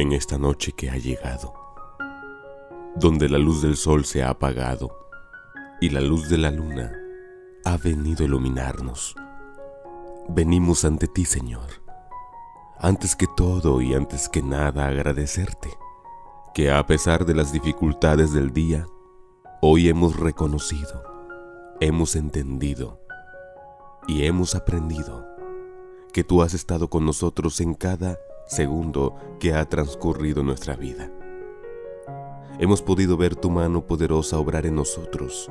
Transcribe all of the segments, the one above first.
en esta noche que ha llegado, donde la luz del sol se ha apagado y la luz de la luna ha venido a iluminarnos. Venimos ante ti, Señor, antes que todo y antes que nada agradecerte, que a pesar de las dificultades del día, hoy hemos reconocido, hemos entendido y hemos aprendido que tú has estado con nosotros en cada segundo que ha transcurrido nuestra vida. Hemos podido ver tu mano poderosa obrar en nosotros,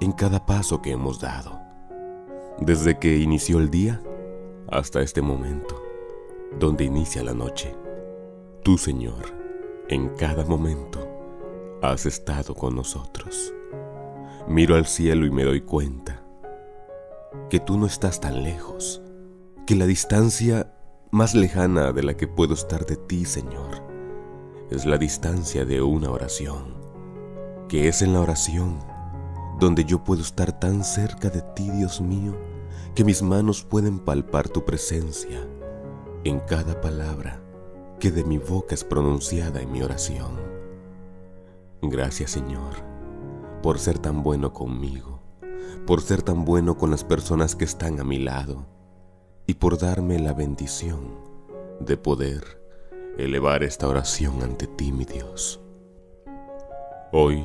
en cada paso que hemos dado, desde que inició el día hasta este momento, donde inicia la noche. Tú, Señor, en cada momento has estado con nosotros. Miro al cielo y me doy cuenta que tú no estás tan lejos, que la distancia más lejana de la que puedo estar de ti, Señor, es la distancia de una oración, que es en la oración donde yo puedo estar tan cerca de ti, Dios mío, que mis manos pueden palpar tu presencia en cada palabra que de mi boca es pronunciada en mi oración. Gracias, Señor, por ser tan bueno conmigo, por ser tan bueno con las personas que están a mi lado y por darme la bendición de poder elevar esta oración ante ti, mi Dios. Hoy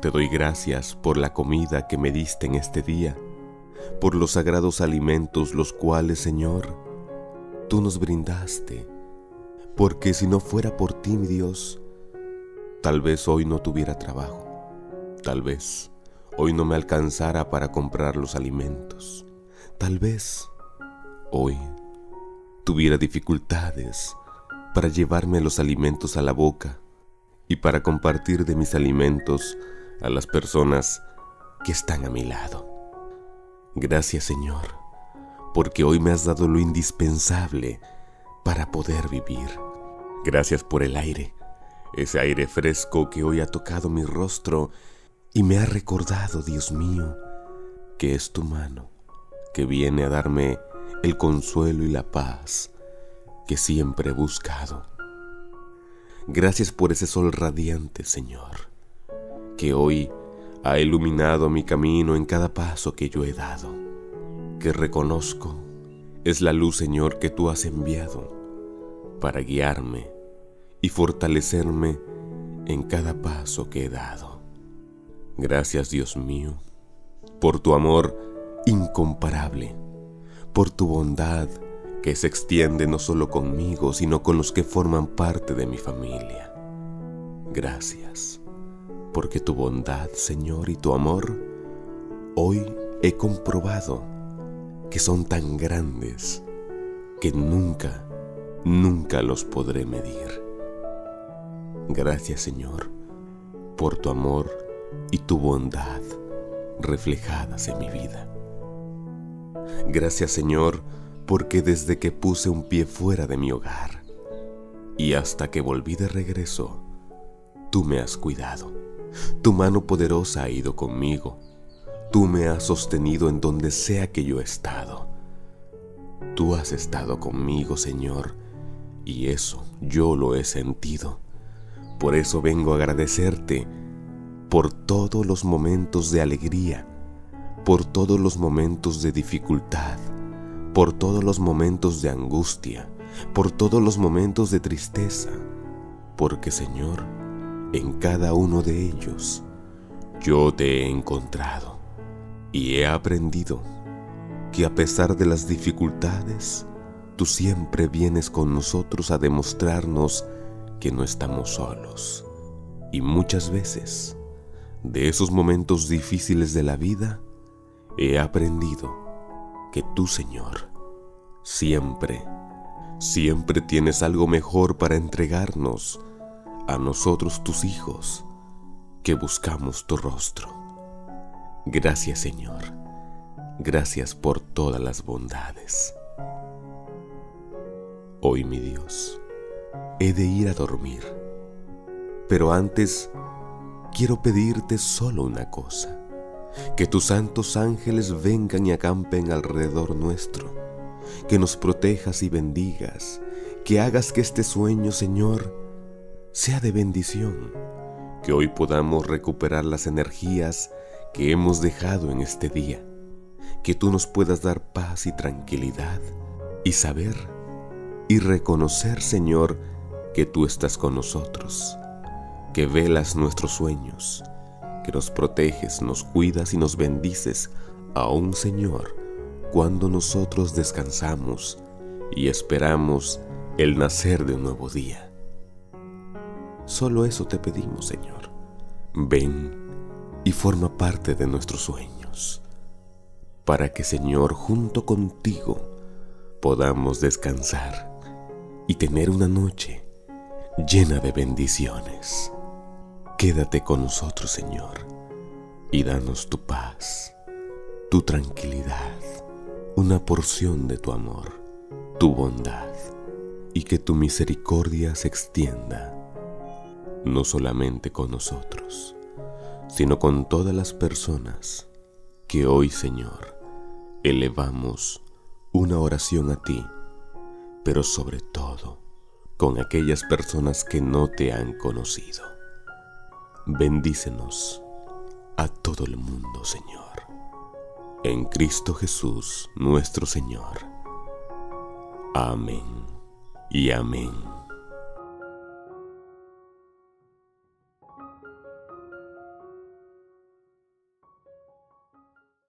te doy gracias por la comida que me diste en este día, por los sagrados alimentos los cuales, Señor, tú nos brindaste, porque si no fuera por ti, mi Dios, tal vez hoy no tuviera trabajo, tal vez hoy no me alcanzara para comprar los alimentos, tal vez hoy tuviera dificultades para llevarme los alimentos a la boca y para compartir de mis alimentos a las personas que están a mi lado. Gracias Señor, porque hoy me has dado lo indispensable para poder vivir. Gracias por el aire, ese aire fresco que hoy ha tocado mi rostro y me ha recordado, Dios mío, que es tu mano que viene a darme el consuelo y la paz que siempre he buscado. Gracias por ese sol radiante, Señor, que hoy ha iluminado mi camino en cada paso que yo he dado, que reconozco es la luz, Señor, que tú has enviado para guiarme y fortalecerme en cada paso que he dado. Gracias, Dios mío, por tu amor incomparable por tu bondad que se extiende no solo conmigo, sino con los que forman parte de mi familia. Gracias, porque tu bondad, Señor, y tu amor, hoy he comprobado que son tan grandes que nunca, nunca los podré medir. Gracias, Señor, por tu amor y tu bondad reflejadas en mi vida. Gracias Señor, porque desde que puse un pie fuera de mi hogar y hasta que volví de regreso, tú me has cuidado. Tu mano poderosa ha ido conmigo. Tú me has sostenido en donde sea que yo he estado. Tú has estado conmigo, Señor, y eso yo lo he sentido. Por eso vengo a agradecerte por todos los momentos de alegría por todos los momentos de dificultad, por todos los momentos de angustia, por todos los momentos de tristeza, porque Señor, en cada uno de ellos yo te he encontrado y he aprendido que a pesar de las dificultades, tú siempre vienes con nosotros a demostrarnos que no estamos solos. Y muchas veces, de esos momentos difíciles de la vida, he aprendido que tú, Señor, siempre, siempre tienes algo mejor para entregarnos a nosotros tus hijos que buscamos tu rostro. Gracias, Señor. Gracias por todas las bondades. Hoy, mi Dios, he de ir a dormir, pero antes quiero pedirte solo una cosa que tus santos ángeles vengan y acampen alrededor nuestro, que nos protejas y bendigas, que hagas que este sueño, Señor, sea de bendición, que hoy podamos recuperar las energías que hemos dejado en este día, que tú nos puedas dar paz y tranquilidad y saber y reconocer, Señor, que tú estás con nosotros, que velas nuestros sueños, que nos proteges, nos cuidas y nos bendices, aún, Señor, cuando nosotros descansamos y esperamos el nacer de un nuevo día. Solo eso te pedimos, Señor. Ven y forma parte de nuestros sueños, para que, Señor, junto contigo podamos descansar y tener una noche llena de bendiciones. Quédate con nosotros, Señor, y danos tu paz, tu tranquilidad, una porción de tu amor, tu bondad, y que tu misericordia se extienda, no solamente con nosotros, sino con todas las personas que hoy, Señor, elevamos una oración a ti pero sobre todo con aquellas personas que no te han conocido. Bendícenos a todo el mundo, Señor. En Cristo Jesús, nuestro Señor. Amén y amén.